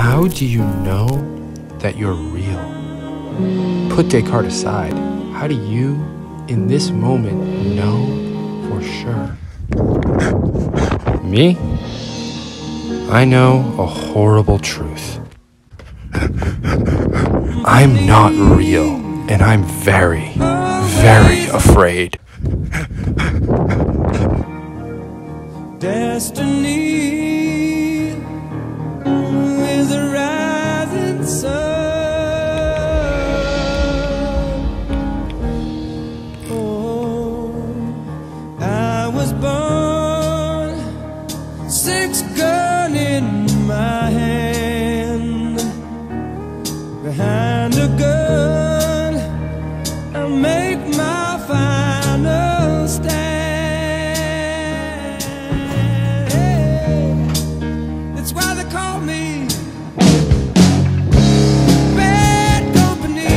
How do you know that you're real? Put Descartes aside. How do you, in this moment, know for sure? Me? I know a horrible truth. I'm not real, and I'm very, very afraid. Destiny six gun in my hand, behind gun. I make my final stand. That's why they call me bad company,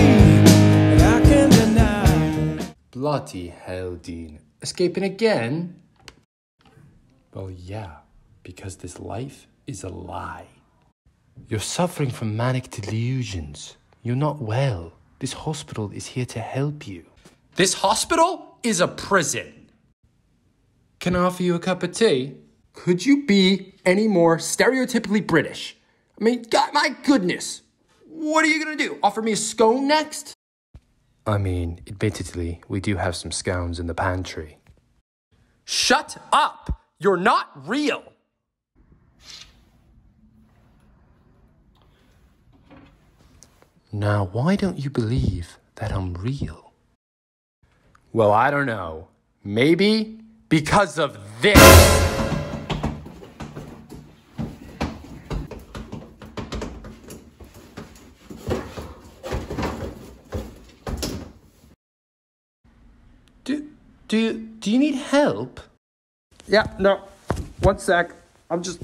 and I can deny. Bloody hell, Dean. Escaping again? Well, yeah, because this life is a lie. You're suffering from manic delusions. You're not well. This hospital is here to help you. This hospital is a prison. Can I offer you a cup of tea? Could you be any more stereotypically British? I mean, God, my goodness. What are you gonna do? Offer me a scone next? I mean, admittedly, we do have some scones in the pantry. Shut up! You're not real! Now, why don't you believe that I'm real? Well, I don't know. Maybe because of this! Do, do, you, do you need help? Yeah, no. One sec. I'm just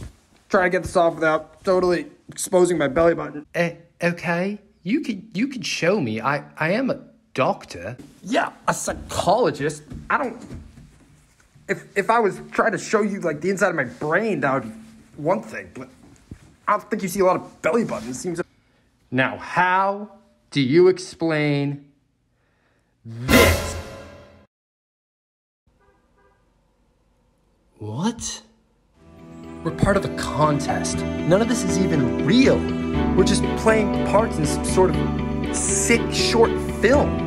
trying to get this off without totally exposing my belly button. Eh, okay. You could you could show me. I I am a doctor. Yeah, a psychologist. I don't. If if I was trying to show you like the inside of my brain, that would be one thing. But I don't think you see a lot of belly buttons. It seems. Now, how do you explain this? What? We're part of a contest. None of this is even real. We're just playing parts in some sort of sick short film.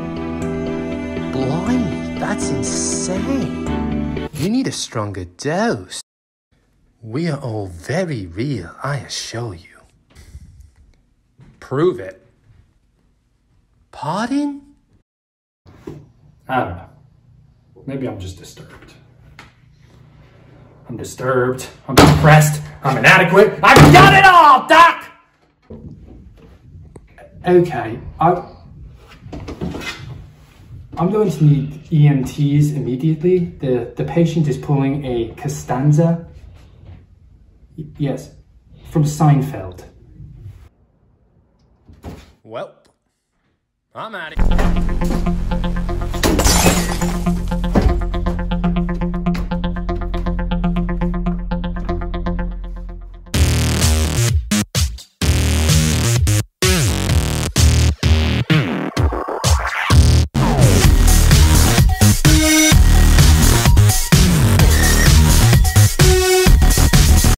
Blimey, that's insane. You need a stronger dose. We are all very real, I assure you. Prove it. Pardon? I don't know. Maybe I'm just disturbed. I'm disturbed. I'm depressed. I'm inadequate. I've done it all, Doc! Okay, I, I'm going to need EMTs immediately. The, the patient is pulling a Costanza. Y- Yes, from Seinfeld. Well, I'm at it.